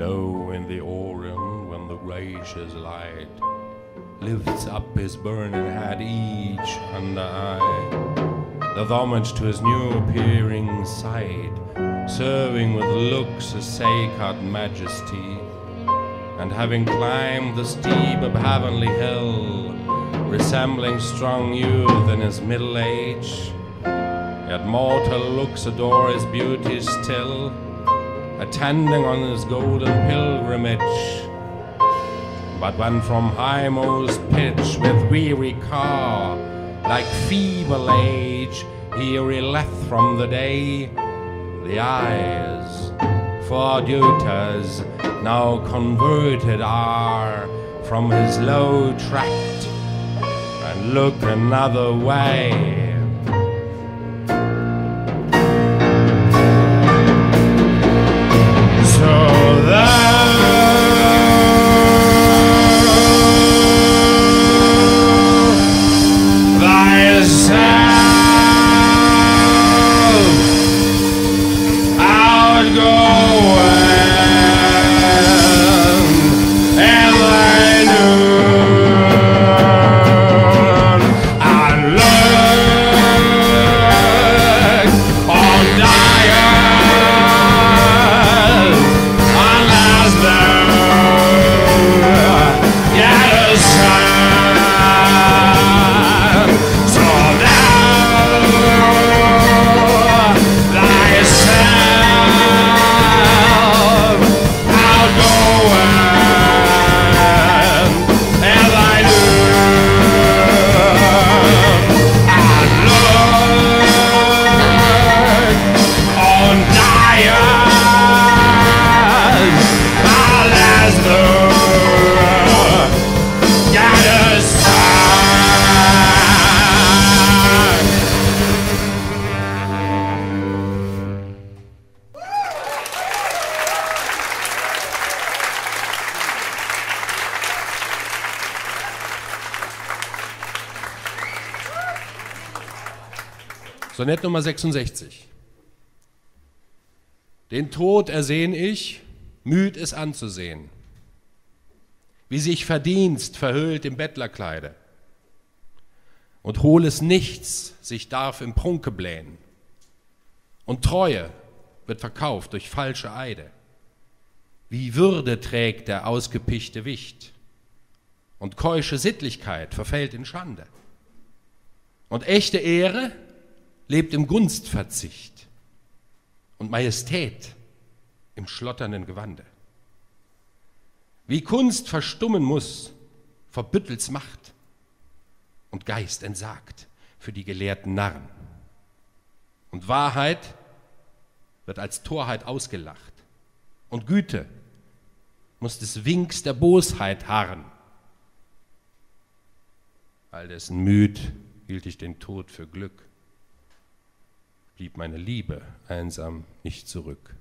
Low in the Orient, when the gracious light lifts up his burning head each under eye, doth homage to his new appearing sight, serving with looks a sacred majesty, and having climbed the steep of heavenly hill, resembling strong youth in his middle age, yet mortal looks adore his beauty still attending on his golden pilgrimage. But when from highmost pitch with weary car, like feeble age, he releth from the day, the eyes, for dutas now converted are from his low tract, and look another way. Sonett Nummer 66. Den Tod ersehn ich, müd es anzusehen, wie sich Verdienst verhüllt im Bettlerkleide und hohles Nichts sich darf im Prunke blähen und Treue wird verkauft durch falsche Eide. Wie Würde trägt der ausgepichte Wicht und keusche Sittlichkeit verfällt in Schande. Und echte Ehre lebt im Gunstverzicht und Majestät im schlotternden Gewande. Wie Kunst verstummen muss vor Büttels Macht und Geist entsagt für die gelehrten Narren. Und Wahrheit wird als Torheit ausgelacht und Güte muss des Winks der Bosheit harren. All dessen müd hielt ich den Tod für Glück blieb meine Liebe einsam nicht zurück.